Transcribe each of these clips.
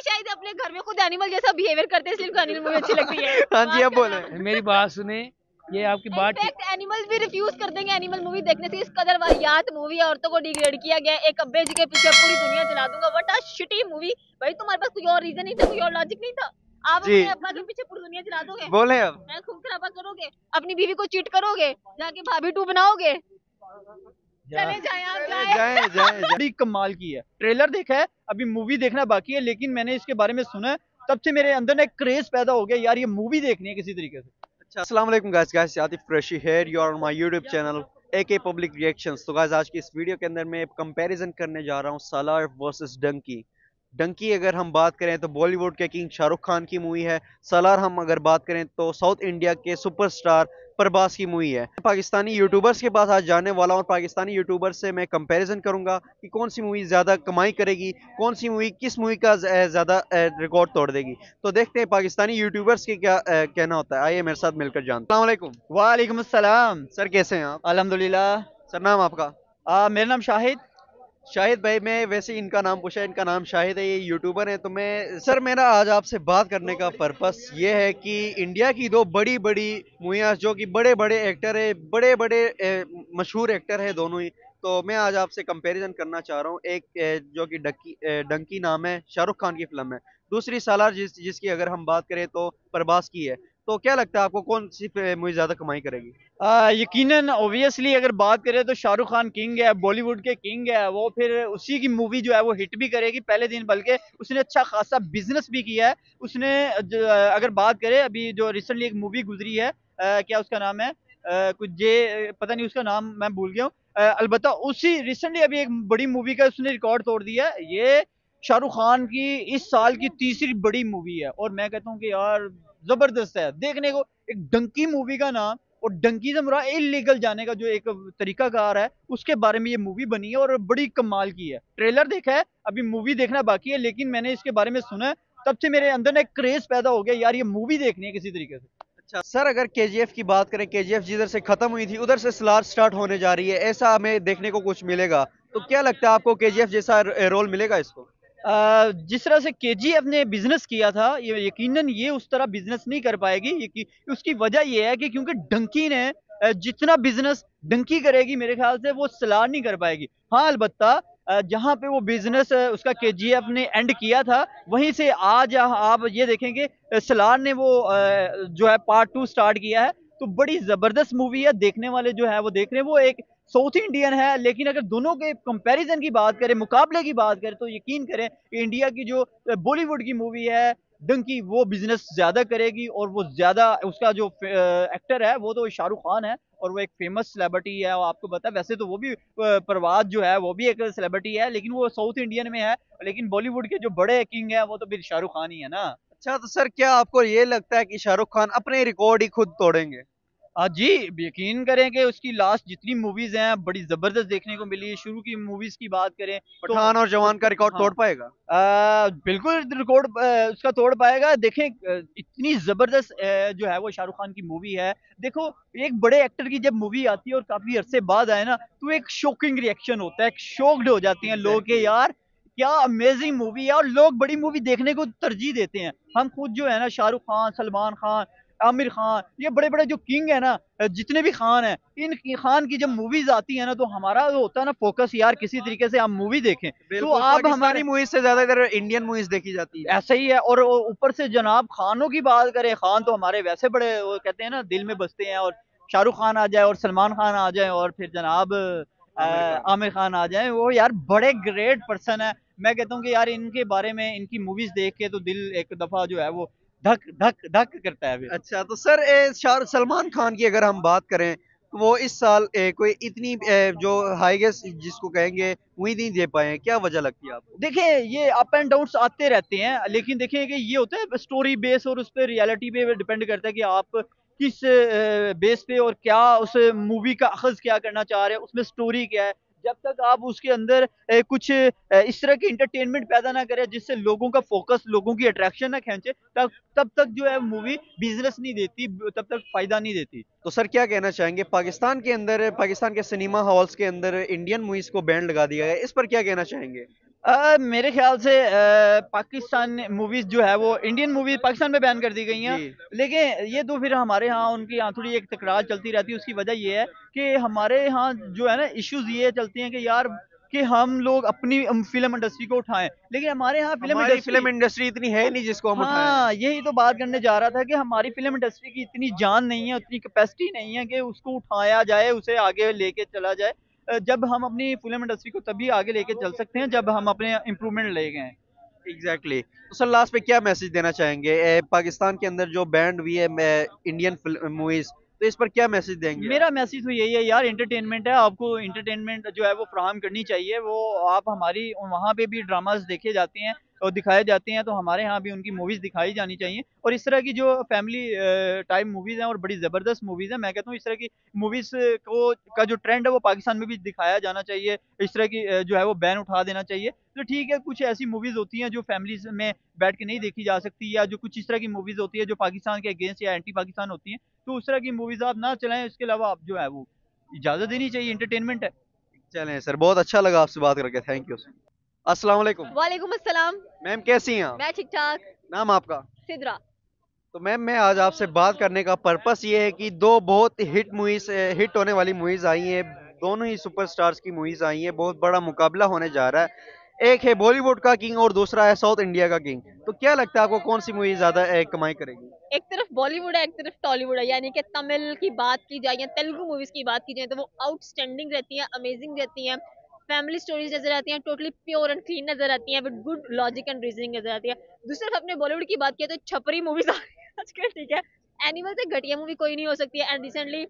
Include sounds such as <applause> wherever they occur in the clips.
शायद अपने घर में खुद एनिमल जैसा बिहेवियर करते हैं इसलिए एनिमल मूवी अच्छी लगती है। हाँ जी अब बोले। मेरी बात सुने ये आपकी बात एनिमल्स भी रिफ्यूज कर देंगे एनिमल मूवी देखने से। इस कदर वाहियात मूवी औरतों को डिग्रेड किया गया एक अब्बे जी के पीछे पूरी दुनिया चला दूँगा। व्हाट अ शिटी मूवी भाई तुम्हारे पास कोई और रीजन नहीं था कोई और लॉजिक नहीं था? आप। अपने अब्बा के पीछे पूरी दुनिया चला दोगे? बोले अब। हैं, खून खराबा करोगे। अपनी बीवी को चीट करोगे? जाके भाभी टू बनाओगे? चले जाए आप जाए जाए जाए। बड़ी कमाल की है। ट्रेलर देखा है अभी मूवी देखना बाकी है लेकिन मैंने इसके बारे में सुना है तब से मेरे अंदर ना एक क्रेज पैदा हो गया यार ये मूवी देखनी है किसी तरीके से। अच्छा असलम वालेकुम guys guys Atif Qureshi here you are on my YouTube channel A K public reactions तो गाइस आज की इस वीडियो के अंदर मैं कंपैरिजन करने जा रहा हूँ सालार वर्सेस डंकी डंकी अगर हम बात करें तो बॉलीवुड के किंग शाहरुख खान की मूवी है। सलार हम अगर बात करें तो साउथ इंडिया के सुपरस्टार प्रभास की मूवी है। पाकिस्तानी यूट्यूबर्स के पास आज जाने वाला हूँ और पाकिस्तानी यूट्यूबर्स से मैं कंपैरिजन करूँगा कि कौन सी मूवी ज़्यादा कमाई करेगी कौन सी मूवी किस मूवी का ज़्यादा रिकॉर्ड तोड़ देगी। तो देखते हैं पाकिस्तानी यूट्यूबर्स के क्या कहना होता है। आइए मेरे साथ मिलकर जानते हैं। वालेकुम। सर कैसे हैं आप? अल्हम्दुलिल्लाह। सर नाम आपका? आ, मेरा नाम शाहिद। शाहिद भाई, मैं वैसे इनका नाम पूछा, इनका नाम शाहिद है, ये यूट्यूबर है तो मैं, सर, मेरा आज आपसे बात करने का पर्पस ये है कि इंडिया की दो बड़ी बड़ी मूवियाँ जो कि बड़े बड़े एक्टर है बड़े बड़े मशहूर एक्टर है दोनों ही तो मैं आज आपसे कंपैरिजन करना चाह रहा हूँ। एक जो कि डक्की डंकी नाम है, शाहरुख खान की फ़िल्म है। दूसरी सालार जिस, जिसकी अगर हम बात करें तो प्रभास की है। तो क्या लगता है आपको कौन सी मूवी ज़्यादा कमाई करेगी? यकीनन ओबियसली अगर बात करें तो शाहरुख खान किंग है बॉलीवुड के किंग है वो फिर उसी की मूवी जो है वो हिट भी करेगी पहले दिन बल्कि उसने अच्छा खासा बिज़नेस भी किया है। उसने अगर बात करें अभी जो रिसेंटली एक मूवी गुजरी है आ, क्या उसका नाम है? आ, कुछ जे पता नहीं उसका नाम मैं भूल गया हूँ। अलबत् उसी रिसेंटली अभी एक बड़ी मूवी का उसने रिकॉर्ड तोड़ दिया है ये शाहरुख खान की इस साल की तीसरी बड़ी मूवी है। और मैं कहता हूँ कि यार ज़बरदस्त है। देखने को एक डंकी मूवी का नाम और डंकी से मुरा इलीगल जाने का जो एक तरीकाकार है, उसके बारे में ये मूवी बनी है और बड़ी कमाल की है। ट्रेलर देखा है, अभी मूवी देखना बाकी है, लेकिन मैंने इसके बारे में सुना है, तब से मेरे अंदर ना एक क्रेज पैदा हो गया यार, ये मूवी देखनी है किसी तरीके से। अच्छा सर, अगर केजीएफ की बात करें केजीएफ जिधर से खत्म हुई थी, उधर से स्लार स्टार्ट होने जा रही है, ऐसा हमें देखने को कुछ मिलेगा? तो क्या लगता है आपको केजीएफ जैसा रोल मिलेगा इसको? जिस तरह से केजीएफ ने बिज़नेस किया था, ये यकीनन ये उस तरह बिज़नेस नहीं कर पाएगी। उसकी वजह ये है कि क्योंकि डंकी ने जितना बिज़नेस डंकी करेगी मेरे ख्याल से वो सलार नहीं कर पाएगी। हाँ अलबत्ता जहाँ पे वो बिज़नेस उसका केजीएफ ने एंड किया था, वहीं से आज आप ये देखेंगे सलार ने वो जो है पार्ट टू स्टार्ट किया है। तो बड़ी ज़बरदस्त मूवी है, देखने वाले जो है वो देख रहे हैं। वो एक साउथ इंडियन है, लेकिन अगर दोनों के कंपैरिजन की बात करें, मुकाबले की बात करें तो यकीन करें, इंडिया की जो बॉलीवुड की मूवी है, डंकी, वो बिज़नेस ज़्यादा करेगी और वो ज़्यादा, उसका जो एक्टर है, वो तो शाहरुख खान है और वो एक फ़ेमस सेलिब्रिटी है और आपको पता है, वैसे तो वो भी प्रवाद जो है, वो भी एक सेलिब्रिटी है, लेकिन वो साउथ इंडियन में है, लेकिन बॉलीवुड के जो बड़े किंग है, वो तो फिर शाहरुख खान ही है ना। अच्छा तो सर, क्या आपको ये लगता है कि शाहरुख खान अपने रिकॉर्ड ही खुद तोड़ेंगे? जी यकीन करें कि उसकी लास्ट जितनी मूवीज़ हैं बड़ी ज़बरदस्त देखने को मिली शुरू की मूवीज़ की बात करें तो पठान और जवान का रिकॉर्ड हाँ। तोड़ पाएगा? आ, बिल्कुल रिकॉर्ड उसका तोड़ पाएगा। देखें इतनी ज़बरदस्त जो है वो शाहरुख खान की मूवी है। देखो एक बड़े एक्टर की जब मूवी आती है और काफ़ी अरसे बाद आए ना तो एक शॉकिंग रिएक्शन होता है। शॉक्ड हो जाते हैं लोग के यार क्या अमेजिंग मूवी है। और लोग बड़ी मूवी देखने को तरजीह देते हैं। हम खुद जो है ना शाहरुख खान सलमान खान आमिर खान ये बड़े बड़े जो किंग है ना जितने भी खान हैं इन खान की जब मूवीज़ आती है ना तो हमारा जो होता है ना फोकस यार किसी तरीके से हम मूवी देखें तो आप हमारी मूवीज़ से ज़्यादा इधर इंडियन मूवीज़ देखी जाती है। ऐसा ही है और ऊपर से जनाब खानों की बात करें खान तो हमारे वैसे बड़े वो कहते हैं ना दिल में बसते हैं और शाहरुख खान आ जाए और सलमान खान आ जाए और फिर जनाब। आमिर खान। आ जाए वो यार बड़े ग्रेट पर्सन है। मैं कहता हूँ कि यार इनके बारे में इनकी मूवीज़ देख के तो दिल एक दफ़ा जो है वो धक धक धक करता है। अच्छा तो सर ए, शाहरुख सलमान खान की अगर हम बात करें तो वो इस साल ए, कोई इतनी ए, जो हाईएस्ट जिसको कहेंगे वही नहीं दे पाए क्या वजह लगती है आपको? देखिए ये अप एंड डाउन आते रहते हैं लेकिन देखिए कि ये होता है स्टोरी बेस और उस पर रियलिटी पे डिपेंड करता है कि आप किस बेस पे और क्या उस मूवी का अखज क्या करना चाह रहे हैं उसमें स्टोरी क्या है। जब तक आप उसके अंदर कुछ इस तरह की इंटरटेनमेंट पैदा ना करें जिससे लोगों का फोकस लोगों की अट्रैक्शन ना खेचे, तब तब तक जो है मूवी बिज़नेस नहीं देती, तब तक फ़ायदा नहीं देती। तो सर क्या कहना चाहेंगे? पाकिस्तान के अंदर पाकिस्तान के सिनेमा हॉल्स के अंदर इंडियन मूवीज़ को बैन लगा दिया गया इस पर क्या कहना चाहेंगे? आ, मेरे ख्याल से आ, पाकिस्तान मूवीज़ जो है वो इंडियन मूवीज़ पाकिस्तान में बैन कर दी गई हैं। लेकिन ये तो फिर हमारे यहाँ उनकी यहाँ थोड़ी एक तकरार चलती रहती है उसकी वजह ये है कि हमारे यहाँ जो है ना इश्यूज़ ये चलती हैं कि यार कि हम लोग अपनी फ़िल्म इंडस्ट्री को उठाएँ। लेकिन हमारे यहाँ फ़िल्म इंडस्ट्री फ़िल्म इंडस्ट्री इतनी है नहीं जिसको हम हाँ यही तो बात करने जा रहा था कि हमारी फ़िल्म इंडस्ट्री की इतनी जान नहीं है उतनी कैपेसिटी नहीं है कि उसको उठाया जाए उसे आगे लेके चला जाए। जब हम अपनी फ़िल्म इंडस्ट्री को तभी आगे लेके चल सकते हैं जब हम अपने इम्प्रूवमेंट ले गए एग्जैक्टली exactly. तो सर लास्ट पे क्या मैसेज देना चाहेंगे? ए, पाकिस्तान के अंदर जो बैंड हुई है इंडियन मूवीज़ तो इस पर क्या मैसेज देंगे मेरा मैसेज तो यही है यार इंटरटेनमेंट है आपको इंटरटेनमेंट जो है वो फ्राहम करनी चाहिए। वो आप हमारी वहाँ पे भी ड्रामाज देखे जाते हैं और दिखाए जाते हैं तो हमारे यहाँ भी उनकी मूवीज़ दिखाई जानी चाहिए। और इस तरह की जो फैमिली टाइप मूवीज़ हैं और बड़ी ज़बरदस्त मूवीज़ हैं मैं कहता हूँ इस तरह की मूवीज़ को का जो ट्रेंड है वो पाकिस्तान में भी दिखाया जाना चाहिए। इस तरह की जो है वो बैन उठा देना चाहिए। तो ठीक है कुछ ऐसी मूवीज़ होती हैं जो फैमिलीज़ में बैठ के नहीं देखी जा सकती या जो कुछ इस तरह की मूवीज़ होती है जो पाकिस्तान के अगेंस्ट या एंटी पाकिस्तान होती हैं तो उस तरह की मूवीज़ आप ना चलाएँ इसके अलावा आप जो है वो इजाज़त देनी चाहिए इंटरटेनमेंट है। चलें सर बहुत अच्छा लगा आपसे बात करके थैंक यू अस्सलाम वालेकुम। वालेकुम अस्सलाम। मैम कैसी हैं मैं ठीक ठाक। नाम आपका? सिद्रा। तो मैम मैं आज आपसे बात करने का पर्पस ये है कि दो बहुत हिट मूवीज़ हिट होने वाली मूवीज़ आई हैं दोनों ही सुपरस्टार्स की मूवीज़ आई हैं बहुत बड़ा मुकाबला होने जा रहा है। एक है बॉलीवुड का किंग और दूसरा है साउथ इंडिया का किंग तो क्या लगता है आपको कौन सी मूवी ज़्यादा कमाई करेगी? एक तरफ़ बॉलीवुड है, एक तरफ़ टॉलीवुड है. यानी कि तमिल की बात की जाए या तेलुगु मूवीज़ की बात की जाए तो वो आउटस्टैंडिंग रहती हैं अमेजिंग रहती हैं. फैमिली स्टोरीज नज़र आती हैं टोटली प्योर एंड क्लीन नज़र आती हैं with good logic and reasoning नज़र आती है. दूसरी तरफ़ अपने बॉलीवुड की बात किया तो छपरी मूवीज़ आ रही हैं आजकल, ठीक है. एनिमल से घटिया मूवी कोई नहीं हो सकती है. एंड रिसेंटली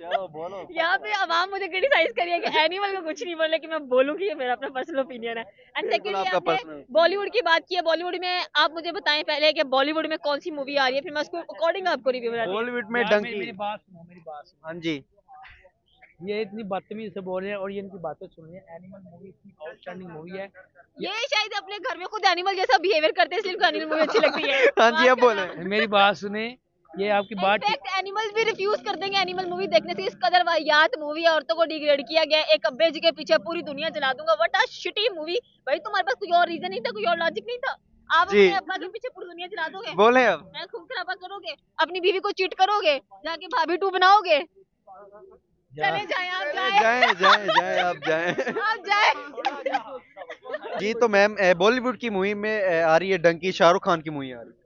यहाँ पे आवाम मुझे क्रिटिसाइज करी है कि एनिमल को कुछ नहीं बोले कि मैं बोलूँगी ये मेरा अपना पर्सनल ओपिनियन है। And secondly. बॉलीवुड की बात की है बॉलीवुड में आप मुझे बताएँ पहले कि बॉलीवुड में कौन सी मूवी आ रही है फिर मैं उसको अकॉर्डिंग आपको रिव्यू बताती बॉलीवुड में यार, मेरी बात सुनो मेरी बात सुनो। हाँ जी। ये इतनी बदतमीज से बोल रहे हैं और ये इनकी बातें सुन रही हैं। एनिमल मूवी इतनी आउटस्टैंडिंग मूवी है। ये शायद अपने घर में खुद एनिमल जैसा बिहेवियर करते हैं इसलिए उनको एनिमल मूवी अच्छी लगती है। हाँ जी अब बोले मेरी बात सुने ये आपकी बात एनिमल्स भी रिफ्यूज कर देंगे एनिमल मूवी देखने से। इस कदर वाहियात मूवी औरतों को डिग्रेड किया गया एक अब्बे जी के पीछे पूरी दुनिया चला दूँगा। वट अ शिटी मूवी भाई तुम्हारे पास कोई और रीजन नहीं था कोई और लॉजिक नहीं था? आप। अपने अब्बा के पीछे पूरी दुनिया चला दोगे? बोले अब। मैं खून खराबा करोगे? अपनी बीवी को चीट करोगे? जाके भाभी टू बनाओगे? चले जाए आप जाए। जाए जाए जाए आप जाए। आप जाए। जी तो मैम बॉलीवुड की मूवी में आ रही है डंकी शाहरुख खान की मूवी आ रही है।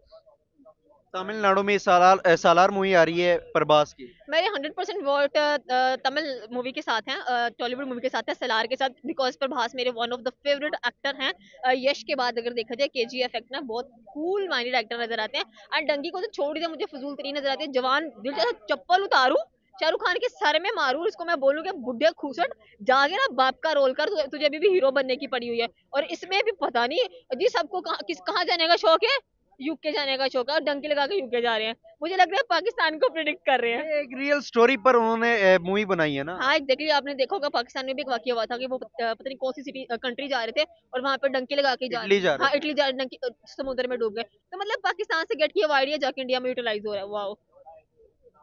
तमिलनाडु में सालार सालार मूवी आ रही है प्रभास की। मेरे 100% परसेंट वोट तमिल मूवी के साथ हैं टॉलीवुड मूवी के साथ है, सलार के साथ बिकॉज़ प्रभास मेरे one of the favourite actor हैं। यश के बाद अगर देखा जाए के जी एफ़ एक्ट ना बहुत कूल माइंडेड एक्टर नज़र आते हैं। एंड डंकी को तो छोड़ दिया, मुझे फजूल तरीन नज़र आती है। जवान दिल चप्पल उतारू, शाहरुख खान के सर में मारू इसको मैं बोलूँ कि बुढ़े खूसट, जागे ना बाप का रोल कर, तुझे अभी भी हीरो बनने की पड़ी हुई है। और इसमें भी पता नहीं, जी सबको कहाँ, किस, कहाँ जाने का शौक है? यूके जाने का शौक है और डंकी लगा के यूके जा रहे हैं। मुझे लग रहा है पाकिस्तान को प्रिडिक्ट कर रहे हैं। एक रियल स्टोरी पर उन्होंने मूवी बनाई है ना? हाँ देखिए आपने देखा होगा पाकिस्तान में भी एक वाक्य हुआ था कि वो पता नहीं कौन सी सिटी कंट्री जा रहे थे और वहाँ पर डंकी लगा के जा रहे हाँ इटली जा रहे डंकी समुद्र में डूब गए। तो मतलब पाकिस्तान से गेट की आइडिया जाके इंडिया में यूटिलाइज हो रहा है। वाओ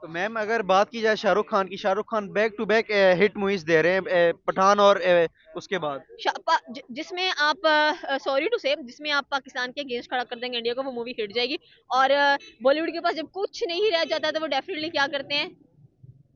तो मैम अगर बात की जाए शाहरुख खान की Shahrukh Khan back to back hit movies दे रहे हैं पठान और ए, उसके बाद। जिसमें आप सॉरी टू से जिसमें आप पाकिस्तान के अगेंस्ट खड़ा कर देंगे इंडिया को वो मूवी हिट जाएगी। और बॉलीवुड के पास जब कुछ नहीं रह जाता तो वो डेफिनेटली क्या करते हैं?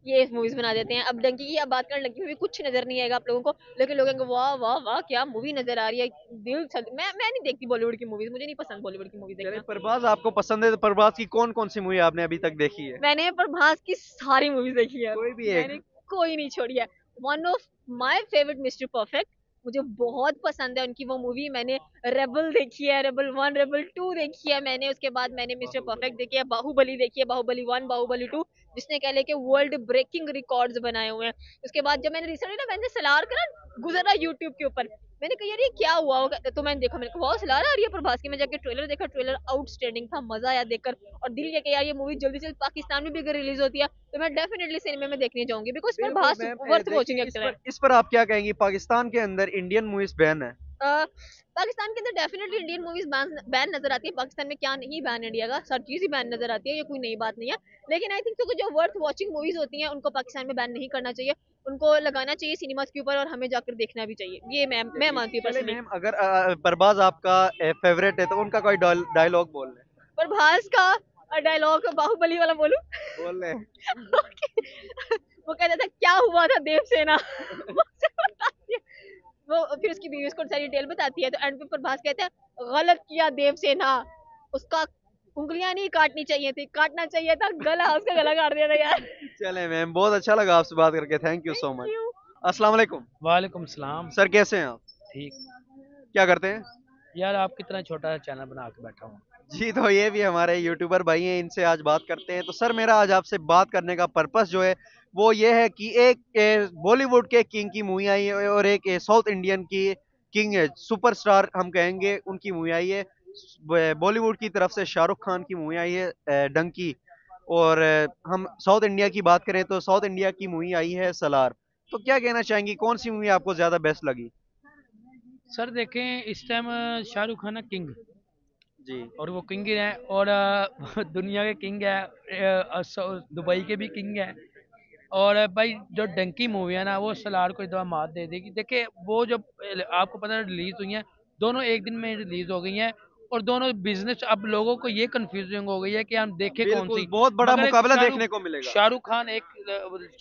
ये मूवीज़ बना देते हैं। अब डंकी की आप बात करने लगी हुई कुछ नज़र नहीं आएगा आप लोगों को। लेकिन लोग कहेंगे वाह वाह वाह क्या मूवी नज़र आ रही है? दिल छल मैं मैं नहीं देखती बॉलीवुड की मूवीज़ मुझे नहीं पसंद बॉलीवुड की मूवीज़ देखना। प्रभास आपको पसंद है तो प्रभास की कौन कौन सी मूवी आपने अभी तक देखी है? मैंने प्रभास की सारी मूवीज़ देखी है। कोई भी एक। मैंने कोई नहीं छोड़ी है। One of my favourite mister perfect मुझे बहुत पसंद है उनकी वो मूवी मैंने रेबल देखी है रेबल वन रेबल टू देखी है मैंने। उसके बाद मैंने मिस्टर परफेक्ट देखी है बाहुबली देखी है बाहुबली वन बाहुबली टू जिसने कह ले के वर्ल्ड ब्रेकिंग रिकॉर्ड्स बनाए हुए हैं। उसके बाद जब मैंने रिसेंटली ना मैंने सलार का ना गुजरा यूट्यूब के ऊपर मैंने कहा यार ये क्या हुआ होगा? तो मैंने देखा मैंने कहा वाह सलार आ रही है प्रभास की। मैं जाके ट्रेलर देखा ट्रेलर आउटस्टैंडिंग था मज़ा आया देखकर। और दिल किया कि यार ये मूवी जल्दी से जल्दी पाकिस्तान में भी अगर रिलीज़ होती है तो मैं डेफिनेटली सिनेमा में देखने जाऊँगी। Because Prabhas worth watching actor है पर- इस पर आप क्या कहेंगी? पाकिस्तान के अंदर इंडियन मूवीज़ बैन है। पाकिस्तान के अंदर डेफिनेटली इंडियन मूवीज़ बैन नज़र आती है। पाकिस्तान में क्या नहीं बैन इंडिया का? हर चीज़ ही बैन नज़र आती है ये कोई नई बात नहीं है। लेकिन आई थिंक जो वर्थ वॉचिंग मूवीज़ होती हैं उनको पाकिस्तान में बैन नहीं करना चाहिए। उनको लगाना चाहिए सिनेमास के ऊपर और हमें जाकर देखना भी चाहिए। ये मैं मैं मानती हूँ मैम अगर परबाज आपका फेवरेट है तो उनका कोई डायलॉग बोल रहे प्रभास का डायलॉग बाहुबली वाला बोलूँ? बोल रहे <laughs> वो कहता था क्या हुआ था देवसेना। <laughs> वो फिर उसकी बीवी उसको सारी डिटेल बताती है तो एंड पे प्रभास कहता है गलत किया देवसेना उसका उंगलियाँ नहीं काटनी चाहिए थी काटना चाहिए था गला उसका गला काट दिया था यार। <laughs> चले मैम बहुत अच्छा लगा आपसे बात करके थैंक यू सो मच अस्सलाम वालेकुम। वालेकुम सलाम। सर कैसे हैं आप? ठीक। क्या करते हैं? यार आप कितना छोटा चैनल बना के बैठा हूँ। जी तो ये भी हमारे यूट्यूबर भाई हैं, इनसे आज बात करते हैं। तो सर, मेरा आज आपसे बात करने का पर्पस जो है, वो ये है कि एक बॉलीवुड के किंग की मूवी आई है और एक साउथ इंडियन की किंग है सुपरस्टार हम कहेंगे, उनकी मूवी आई है। बॉलीवुड की तरफ़ से शाहरुख खान की मूवी आई है डंकी। और हम साउथ इंडिया की बात करें तो साउथ इंडिया की मूवी आई है सलार तो क्या कहना चाहेंगी, कौन सी मूवी आपको ज़्यादा बेस्ट लगी? सर, देखें, इस टाइम शाहरुख खान किंग। जी। और वो किंग है और <laughs> दुनिया के किंग है दुबई के भी किंग है। और भाई जो डंकी मूवी है ना वो सलार को दफ़ा मात दे देगी। देखिए वो जो आपको पता है रिलीज़ हुई है दोनों एक दिन में रिलीज़ हो गई हैं और दोनों बिज़नेस अब लोगों को ये कंफ्यूजिंग हो गई है कि हम देखें कौन सी। बहुत बड़ा मुकाबला देखने को मिलेगा। शाहरुख खान एक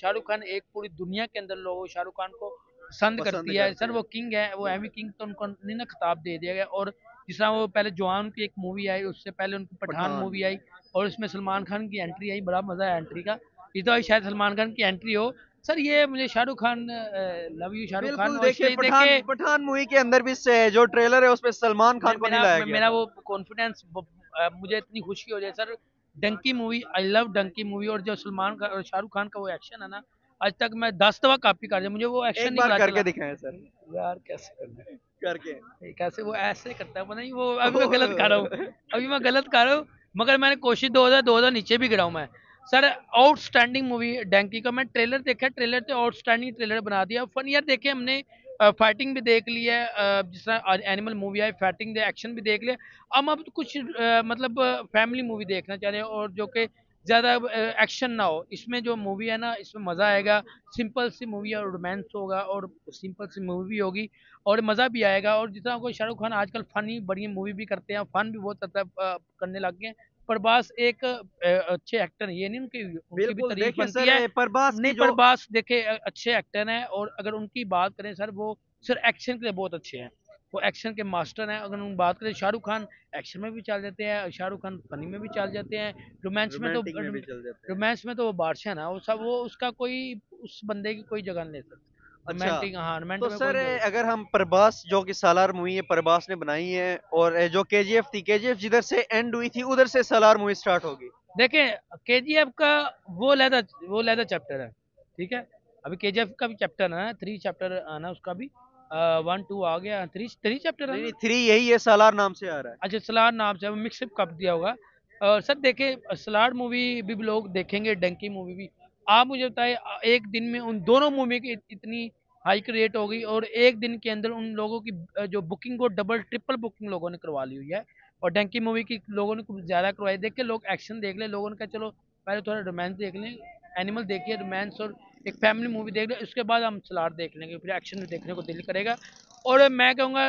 शाहरुख खान एक पूरी दुनिया के अंदर लोग शाहरुख खान को पसंद करती है। सर वो किंग है वो एमी किंग तो उनको नहीं ना खिताब दे दिया गया और जिस तरह वो पहले जवान की एक मूवी आई उससे पहले उनकी पठान। मूवी आई और उसमें सलमान खान की एंट्री आई बड़ा मज़ा आया एंट्री का इस दफ़ा शायद सलमान खान की एंट्री हो सर ये मुझे शाहरुख खान लव यू शाहरुख खान देखिए पठान पठान मूवी के अंदर भी से जो ट्रेलर है उसमें सलमान खान को नहीं लाया गया मेरा वो कॉन्फिडेंस मुझे इतनी खुशी हो जाए sir Dunki movie I love Dunki movie और जो सलमान खान और शाहरुख खान का वो एक्शन है ना आज तक मैं दस दफ़ा कॉपी कर दिया मुझे वो एक्शन करके। दिखाएँ सर यार कैसे करना है? करके। कैसे वो ऐसे करता है पता नहीं वो <laughs> अभी मैं गलत कर रहा हूँ अभी मैं गलत कर रहा हूँ मगर मैंने कोशिश दो हज़ार दो हज़ार नीचे भी गिरा हूँ मैं। सर आउटस्टैंडिंग मूवी डैंकी का मैं ट्रेलर देखा ट्रेलर तो आउटस्टैंडिंग ट्रेलर बना दिया। फन यार देखे हमने फाइटिंग भी देख ली है जिस तरह एनिमल मूवी आई फाइटिंग एक्शन भी देख लिया। हम अब कुछ मतलब फैमिली मूवी देखना चाह रहे हैं और जो कि ज़्यादा एक्शन ना हो। इसमें जो मूवी है ना इसमें मज़ा आएगा। सिंपल सी मूवी और रोमांस होगा और सिंपल सी मूवी होगी और मज़ा भी आएगा। और जितना कोई शाहरुख खान आजकल फनी बड़ी मूवी भी करते हैं फन भी बहुत अ, करने लग गए हैं। प्रभास एक अच्छे एक्टर हैं। ये नहीं उनकी उनकी भी तारीफ़ बनती है। प्रभास नहीं प्रभास देखे अच्छे एक्टर हैं और अगर उनकी बात करें सर वो सर एक्शन के लिए बहुत अच्छे हैं। वो एक्शन के मास्टर हैं। अगर हम बात करें शाहरुख खान एक्शन में भी चल जाते हैं शाहरुख खान फनी में भी चल जाते हैं रोमांस में तो रोमांस में तो वो बादशाह ना वो सब वो उसका कोई उस बंदे की कोई जगह नहीं ले सकता। अच्छा, हाँ तो सर अगर हम प्रभास जो कि सालार मूवी है प्रभास ने बनाई है और जो केजीएफ थी केजीएफ जिधर से एंड हुई थी उधर से सालार मूवी स्टार्ट होगी। देखें के जी एफ़ का वो लहदा वो लहदा चैप्टर है ठीक है? अभी के जी एफ़ का भी चैप्टर है थ्री चैप्टर आना उसका भी। वन टू आ गया। थ्री थ्री चैप्टर है नहीं थ्री यही है सालार नाम से आ रहा है। अच्छा सलार नाम से मिक्सअप कब दिया होगा? और सर देखे सलार मूवी भी लोग देखेंगे डंकी मूवी भी। आप मुझे बताए एक दिन में उन दोनों मूवी की इतनी हाई रेट हो गई और एक दिन के अंदर उन लोगों की जो बुकिंग को डबल ट्रिपल बुकिंग लोगों ने करवा ली हुई है और डंकी मूवी की लोगों ने कुछ ज़्यादा करवाई। देख के लोग एक्शन देख ले लोगों ने कहा चलो पहले थोड़ा रोमांस देख लें एनिमल देखिए रोमांस और एक फैमिली मूवी देख लें उसके बाद हम सलार देख लेंगे फिर एक्शन भी देखने को दिल करेगा और मैं कहूँगा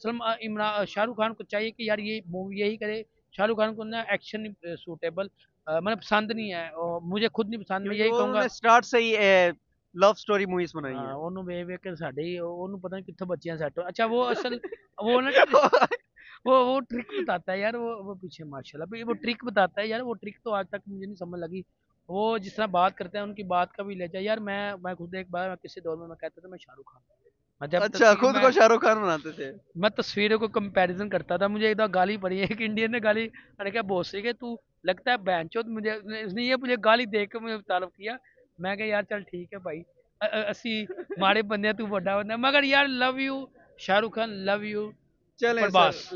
सलमान इमरान शाहरुख खान को चाहिए कि यार ये मूवी यही करे शाहरुख खान को ना एक्शन सूटेबल मतलब पसंद नहीं है और मुझे खुद नहीं पसंद मैं यही कहूँगा स्टार्ट से ही लव स्टोरी मूवीज बनाई ਹਾਂ है ਉਹਨੂੰ ਵੇਖ ਵੇਖ ਕੇ ਸਾਡੇ ਹੀ ਉਹ- ਉਹਨੂੰ ਪਤਾ ਨਹੀਂ ਕਿੱਥੋਂ ਬੱਚੀਆਂ ਸੈੱਟ ਅੱਛਾ वो असल वो ना वो वो ट्रिक बताता है यार वो वो पीछे माशाल्लाह भी वो ट्रिक बताता है यार वो ट्रिक तो आज तक मुझे नहीं समझ लगी वो जिस तरह बात करते हैं उनकी बात का भी ले जाए यार मैं मैं खुद एक बार मैं किसी दौर में मैं कहता था मैं शाहरुख खान मैं जब अच्छा तस्वीर खुद में- को शाहरुख खान बनाते थे मैं तस्वीरों को कंपैरिजन करता था मुझे एक दफा गाली पड़ी एक इंडियन ने गाली मैंने कहा बोस के तू लगता है बहन चो मुझे उसने ये मुझे गाली देख के मुझे तारफ किया मैं कहा यार चल ठीक है भाई अ- अ- ਅਸੀਂ ਮਾੜੇ ਬੰਦੇ ਆ, ਤੂੰ ਵੱਡਾ ਬੰਦਾ ਮਗਰ ਯਾਰ love you Shahrukh Khan love you चलें प्रभास। लास्ट